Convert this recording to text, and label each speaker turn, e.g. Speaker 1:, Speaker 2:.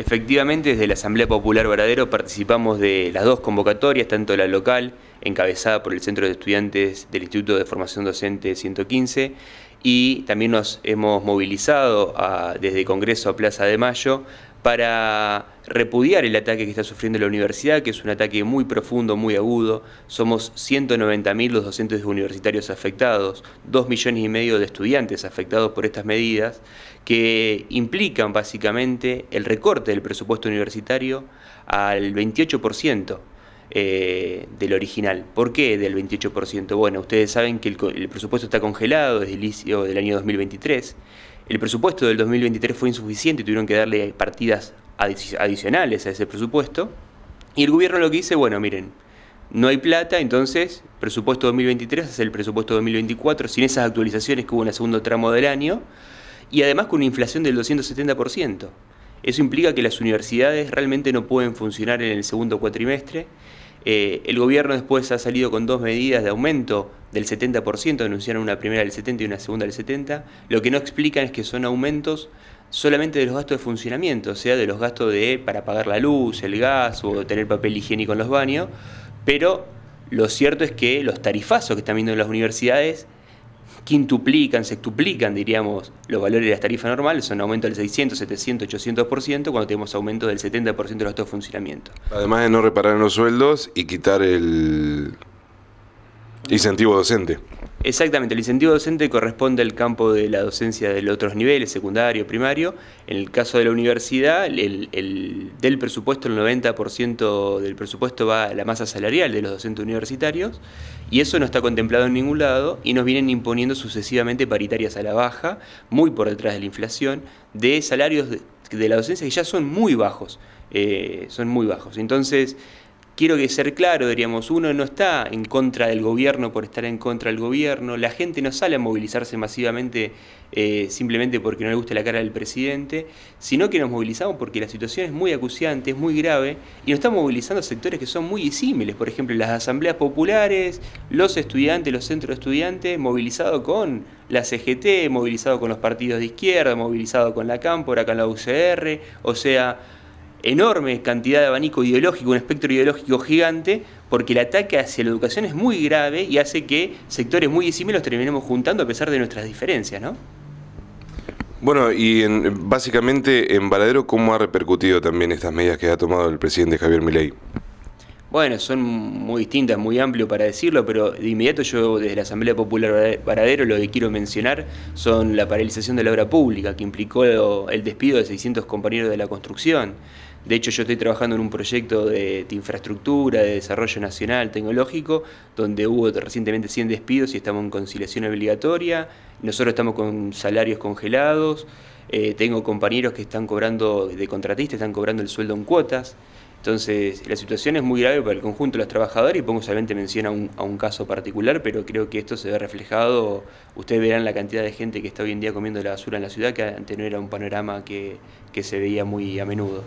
Speaker 1: Efectivamente, desde la Asamblea Popular Varadero participamos de las dos convocatorias, tanto la local, encabezada por el Centro de Estudiantes del Instituto de Formación Docente 115, y también nos hemos movilizado desde Congreso a Plaza de Mayo para repudiar el ataque que está sufriendo la universidad, que es un ataque muy profundo, muy agudo. Somos 190.000 los docentes universitarios afectados, 2 millones y medio de estudiantes afectados por estas medidas, que implican básicamente el recorte del presupuesto universitario al 28%. Eh, del original. ¿Por qué del 28%? Bueno, ustedes saben que el, el presupuesto está congelado desde el inicio del año 2023 el presupuesto del 2023 fue insuficiente y tuvieron que darle partidas adicionales a ese presupuesto. Y el gobierno lo que dice, bueno, miren, no hay plata, entonces presupuesto 2023 es el presupuesto 2024 sin esas actualizaciones que hubo en el segundo tramo del año y además con una inflación del 270%. Eso implica que las universidades realmente no pueden funcionar en el segundo cuatrimestre eh, el gobierno después ha salido con dos medidas de aumento del 70%, anunciaron una primera del 70 y una segunda del 70. Lo que no explican es que son aumentos solamente de los gastos de funcionamiento, o sea, de los gastos de para pagar la luz, el gas o tener papel higiénico en los baños, pero lo cierto es que los tarifazos que están viendo en las universidades quintuplican, sextuplican, diríamos, los valores de las tarifas normales, son aumento del 600, 700, 800%, cuando tenemos aumento del 70% de los de funcionamiento.
Speaker 2: Además de no reparar los sueldos y quitar el incentivo docente.
Speaker 1: Exactamente, el incentivo docente corresponde al campo de la docencia de los otros niveles, secundario, primario. En el caso de la universidad, el, del presupuesto, el 90% del presupuesto va a la masa salarial de los docentes universitarios y eso no está contemplado en ningún lado y nos vienen imponiendo sucesivamente paritarias a la baja, muy por detrás de la inflación, de salarios de, la docencia que ya son muy bajos. Eh, son muy bajos. Entonces, quiero que ser claro, diríamos, uno no está en contra del gobierno por estar en contra del gobierno, la gente no sale a movilizarse masivamente eh, simplemente porque no le guste la cara del presidente, sino que nos movilizamos porque la situación es muy acuciante, es muy grave, y nos estamos movilizando sectores que son muy disímiles, por ejemplo, las asambleas populares, los estudiantes, los centros de estudiantes, movilizados con la CGT, movilizado con los partidos de izquierda, movilizado con la Cámpora, con la UCR, o sea enorme cantidad de abanico ideológico, un espectro ideológico gigante, porque el ataque hacia la educación es muy grave y hace que sectores muy disímiles terminemos juntando a pesar de nuestras diferencias, ¿no?
Speaker 2: Bueno, y básicamente en Varadero, ¿cómo ha repercutido también estas medidas que ha tomado el presidente Javier Milei?
Speaker 1: Bueno, son muy distintas, muy amplio para decirlo, pero de inmediato yo desde la Asamblea Popular Varadero lo que quiero mencionar son la paralización de la obra pública, que implicó el despido de 600 compañeros de la construcción, de hecho, yo estoy trabajando en un proyecto de, infraestructura, de desarrollo nacional, tecnológico, donde hubo recientemente 100 despidos y estamos en conciliación obligatoria. Nosotros estamos con salarios congelados. Eh, tengo compañeros que están cobrando, de contratistas, están cobrando el sueldo en cuotas. Entonces, la situación es muy grave para el conjunto de los trabajadores y pongo solamente mención a un, a un, caso particular, pero creo que esto se ve reflejado, ustedes verán la cantidad de gente que está hoy en día comiendo la basura en la ciudad, que antes no era un panorama que, que se veía muy a menudo.